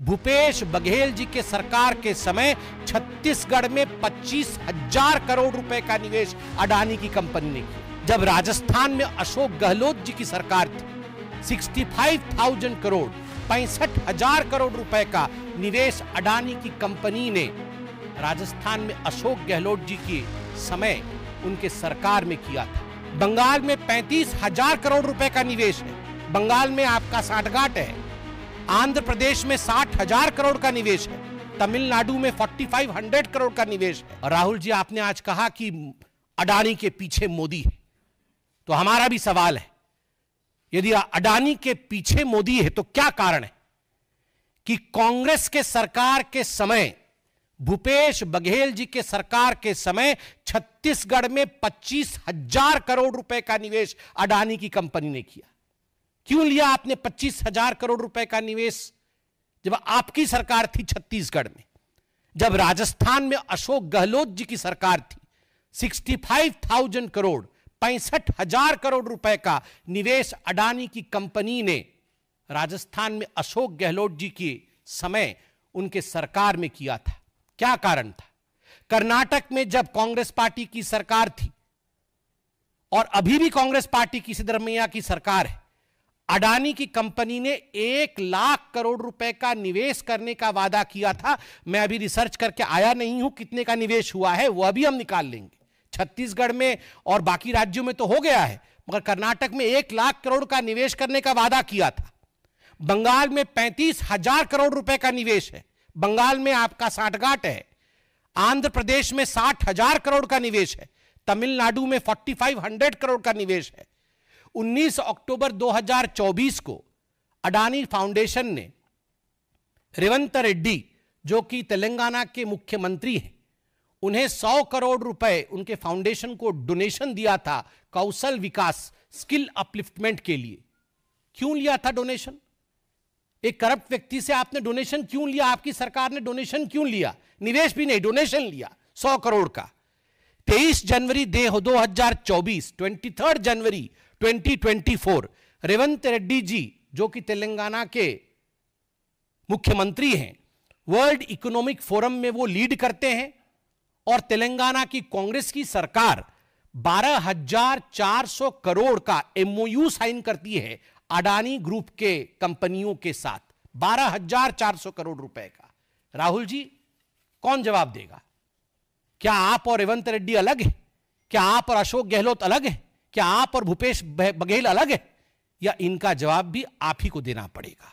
भूपेश बघेल जी के सरकार के समय छत्तीसगढ़ में पच्चीस हज़ार करोड़ रुपए का निवेश अडानी की कंपनी ने किया। जब राजस्थान में अशोक गहलोत जी की सरकार थी सिक्सटी फाइव थाउज़ेंड करोड़, पैंसठ हज़ार करोड़ रुपए का निवेश अडानी की कंपनी ने राजस्थान में अशोक गहलोत जी के समय उनके सरकार में किया था। बंगाल में पैंतीस हज़ार करोड़ रुपए का निवेश है। बंगाल में आपका साठगांठ है। आंध्र प्रदेश में साठ हज़ार करोड़ का निवेश है। तमिलनाडु में फोर्टी फाइव हंड्रेड करोड़ का निवेश है। राहुल जी, आपने आज कहा कि अडानी के पीछे मोदी है। तो हमारा भी सवाल है, यदि अडानी के पीछे मोदी है तो क्या कारण है कि कांग्रेस के सरकार के समय, भूपेश बघेल जी के सरकार के समय छत्तीसगढ़ में पच्चीस हज़ार करोड़ रुपए का निवेश अडानी की कंपनी ने किया? क्यों लिया आपने पच्चीस हज़ार करोड़ रुपए का निवेश? जब आपकी सरकार थी छत्तीसगढ़ में, जब राजस्थान में अशोक गहलोत जी की सरकार थी सिक्सटी फाइव थाउज़ेंड करोड़, पैंसठ हज़ार करोड़ रुपए का निवेश अडानी की कंपनी ने राजस्थान में अशोक गहलोत जी के समय उनके सरकार में किया था। क्या कारण था? कर्नाटक में जब कांग्रेस पार्टी की सरकार थी, और अभी भी कांग्रेस पार्टी की सिद्धरमैया की सरकार है अडानी की कंपनी ने एक लाख करोड़ रुपए का निवेश करने का वादा किया था। मैं अभी रिसर्च करके आया नहीं हूँ कितने का निवेश हुआ है वह भी हम निकाल लेंगे। छत्तीसगढ़ में और बाकी राज्यों में तो हो गया है, मगर कर्नाटक में एक लाख करोड़ का निवेश करने का वादा किया था। बंगाल में पैंतीस हज़ार करोड़ रुपए का निवेश है। बंगाल में आपका साठगांठ है। आंध्र प्रदेश में साठ हज़ार करोड़ का निवेश है। तमिलनाडु में फोर्टी फाइव हंड्रेड करोड़ का निवेश है। 19 अक्टूबर 2024 को अडानी फाउंडेशन ने रेवंत रेड्डी, जो कि तेलंगाना के मुख्यमंत्री हैं, उन्हें 100 करोड़ रुपए उनके फाउंडेशन को डोनेशन दिया था कौशल विकास स्किल अपलिफ्टमेंट के लिए। क्यों लिया था डोनेशन? एक करप्ट व्यक्ति से आपने डोनेशन क्यों लिया? आपकी सरकार ने डोनेशन क्यों लिया? निवेश भी नहीं, डोनेशन लिया सौ करोड़ का। 23 जनवरी दे 2024 23 जनवरी 2024 रेवंत रेड्डी जी जो कि तेलंगाना के मुख्यमंत्री हैं वर्ल्ड इकोनॉमिक फोरम में वो लीड करते हैं और तेलंगाना की कांग्रेस की सरकार 12,400 करोड़ का एमओयू साइन करती है अडानी ग्रुप के कंपनियों के साथ 12,400 करोड़ रुपए का। राहुल जी कौन जवाब देगा? क्या आप और रेवंत रेड्डी अलग है? क्या आप और अशोक गहलोत अलग है? क्या आप और भूपेश बघेल अलग है? या इनका जवाब भी आप ही को देना पड़ेगा।